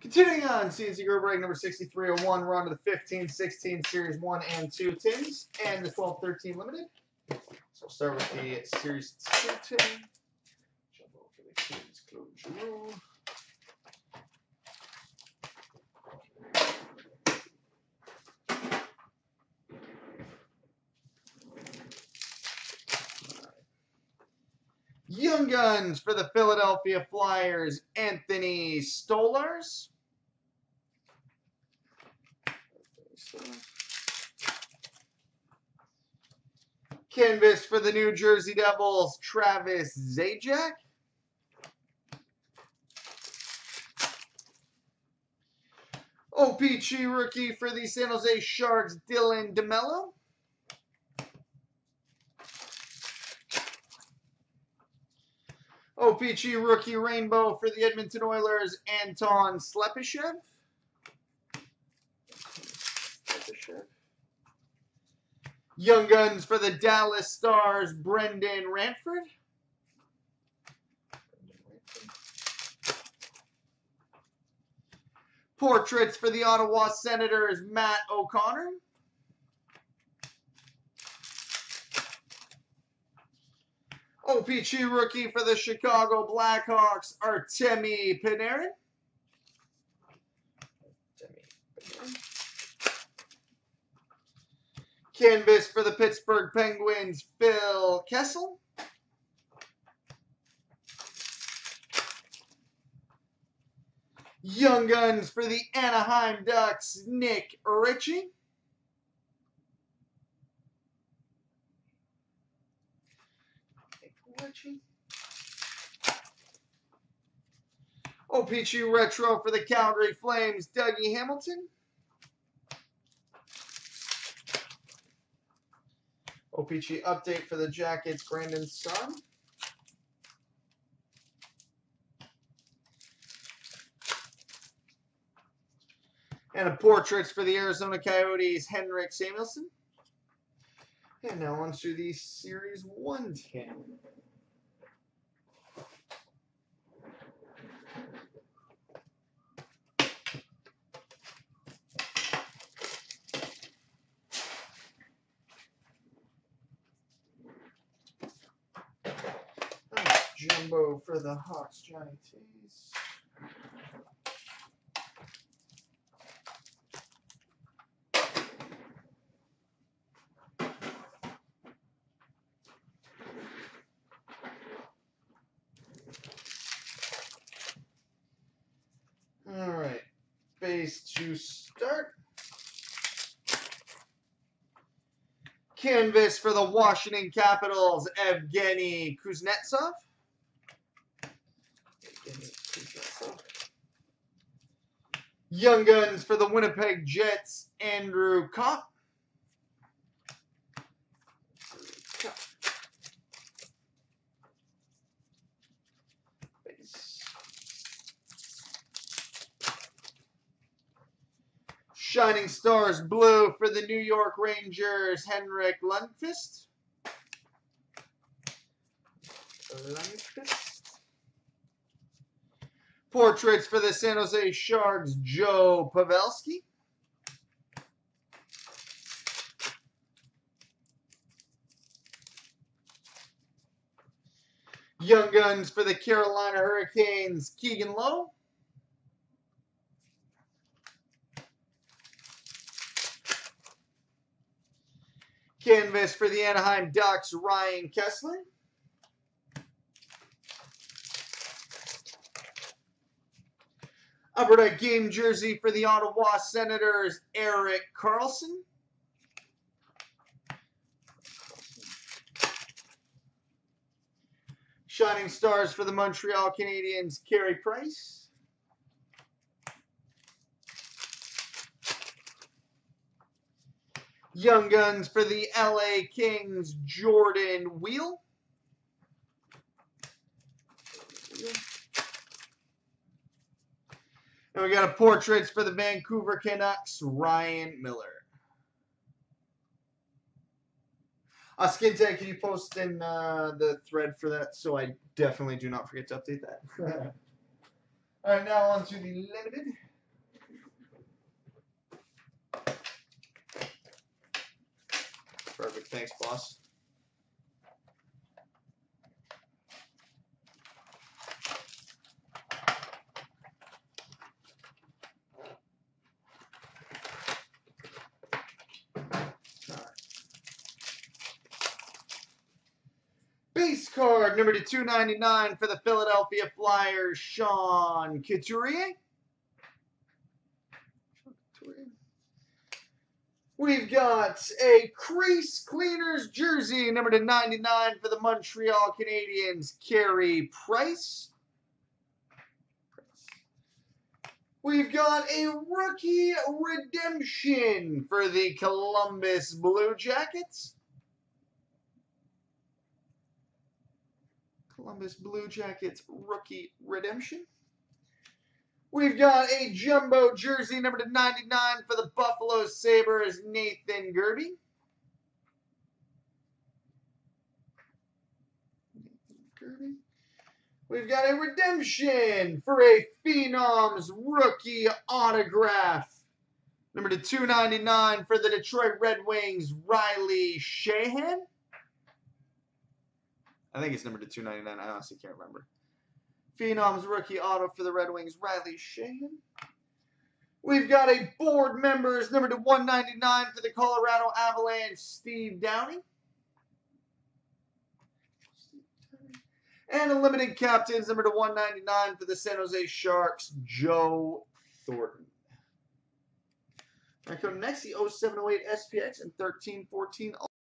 Continuing on, CNC Group break number 6301. We're to the 15, 16 Series 1 and 2 tins and the 12, 13 limited. So we'll start with the Series 2 tin. Jump over the. Young Guns for the Philadelphia Flyers, Anthony Stolarz. Canvas for the New Jersey Devils, Travis Zajac. OPG rookie for the San Jose Sharks, Dylan DeMelo. OPG rookie rainbow for the Edmonton Oilers, Anton Slepyshev. Young Guns for the Dallas Stars, Brendan Ranford. Portraits for the Ottawa Senators, Matt O'Connor. OPG rookie for the Chicago Blackhawks, Artemi Panarin. Canvas for the Pittsburgh Penguins, Phil Kessel. Young Guns for the Anaheim Ducks, Nick Ritchie. Ritchie. OPG oh, Retro for the Calgary Flames, Dougie Hamilton. Oh, OPG update for the Jackets, Brandon Saad. And a portraits for the Arizona Coyotes, Henrik Samuelsson. And now on to the Series 110. Jumbo for the Hawks, Johnny Toews. All right, base to start. Canvas for the Washington Capitals, Evgeny Kuznetsov. Young Guns for the Winnipeg Jets, Andrew Copp. Shining Stars Blue for the New York Rangers, Henrik Lundqvist. Lundqvist. Portraits for the San Jose Sharks, Joe Pavelski. Young Guns for the Carolina Hurricanes, Keegan Lowe. Canvas for the Anaheim Ducks, Ryan Kesler. Deck game jersey for the Ottawa Senators, Erik Karlsson. Shining Stars for the Montreal Canadiens, Carey Price. Young Guns for the LA Kings, Jordan Weal. we got a portraits for the Vancouver Canucks, Ryan Miller. Uh, Skin Tag, can you post in uh, the thread for that so I definitely do not forget to update that? All right, now on to the limited. Perfect. Thanks, boss. Base card number to 299 for the Philadelphia Flyers, Sean Couturier. We've got a crease cleaners jersey, number to 99 for the Montreal Canadiens, Carey Price. We've got a rookie redemption for the Columbus Blue Jackets. Columbus Blue Jackets rookie redemption. We've got a jumbo jersey number to 99 for the Buffalo Sabres, Nathan. Gerbe. We've got a redemption for a Phenoms rookie autograph. Number to 299 for the Detroit Red Wings, Riley Sheahan. I think it's number to 299. I honestly can't remember. Phenoms rookie auto for the Red Wings, Riley Sheahan. We've got a board members number to 199 for the Colorado Avalanche, Steve Downie. And a limited captains number to 199 for the San Jose Sharks, Joe Thornton. All right, coming next, the 0708 SPX and 1314